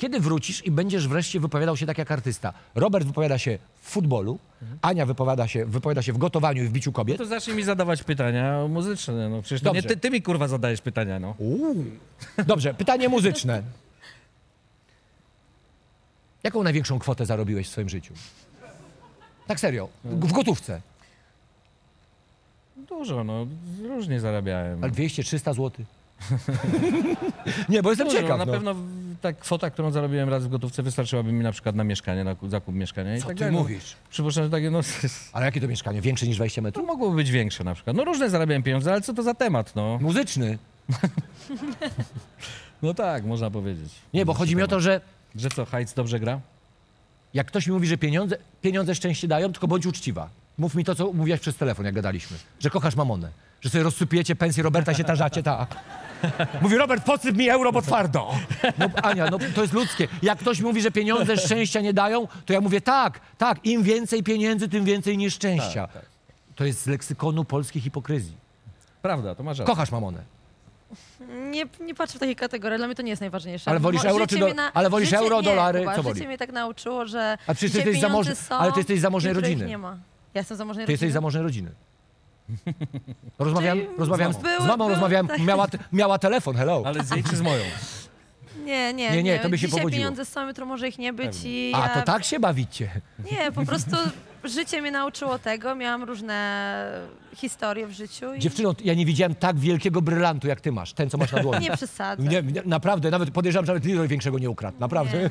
Kiedy wrócisz i będziesz wreszcie wypowiadał się tak jak artysta? Robert wypowiada się w futbolu, Ania wypowiada się, wypowiada się w gotowaniu i w biciu kobiet. To zacznij mi zadawać pytania muzyczne, no przecież to nie Dobrze. ty, ty mi kurwa zadajesz pytania, no. Uuu. Dobrze, pytanie muzyczne. Jaką największą kwotę zarobiłeś w swoim życiu? Tak serio, w gotówce. Dużo, no, różnie zarabiałem. Ale 200, 300 zł? Nie, bo jestem Dużo, ciekaw. na no. pewno ta kwota, którą zarobiłem raz w gotówce wystarczyłaby mi na przykład na mieszkanie, na ku- zakup mieszkania i Co tak ty dalej. No, mówisz? Przypuszczam, że takie, no, Ale jakie to mieszkanie? Większe niż 20 to metrów? mogłoby być większe na przykład. No różne zarabiałem pieniądze, ale co to za temat, no? Muzyczny. No tak, można powiedzieć. Nie, bo chodzi mi o to, że Że co, hajc dobrze gra? jak ktoś mi mówi, że pieniądze, pieniądze szczęście dają, tylko bądź uczciwa. Mów mi to, co mówiłaś przez telefon, jak gadaliśmy. Że kochasz mamonę. Że sobie rozsypujecie pensję Roberta, się tarzacie, tak. Mówi Robert, podsyp mi euro, bo twardo. No Ania, no to jest ludzkie. Jak ktoś mówi, że pieniądze szczęścia nie dają, to ja mówię tak, tak, im więcej pieniędzy, tym więcej nieszczęścia. Tak, tak. To jest z leksykonu polskiej hipokryzji. Prawda, to masz rację. Kochasz mamonę. Nie, nie patrzę w takiej kategorii, dla mnie to nie jest najważniejsze. Ale wolisz euro życie czy do- na- ale wolisz życie- euro, nie, dolary? Kuba, Co życie woli? mnie tak nauczyło, że A przecież ty jesteś zamożny- są, ale ty jesteś z zamożnej rodziny. nie ma. Ja jestem zamożnej Ty jesteś rodziny. zamożnej rodziny. Rozmawiałem, Czyli rozmawiałem z z, mamą. z mamą, Były- rozmawiałem, tak. miała, te- miała telefon, hello. Ale z jej czy z moją? Nie, nie, Nie, nie, to by się Dzisiaj pogodziło. pieniądze są, jutro może ich nie być i A, ja... to tak się bawicie. Nie, po prostu życie mnie nauczyło tego, miałam różne historie w życiu i Dziewczyno, ja nie widziałem tak wielkiego brylantu, jak ty masz, ten, co masz na dłoni. nie przesadzę. Nie, nie, naprawdę, nawet podejrzewam, że nawet Leroy większego nie ukradł, naprawdę.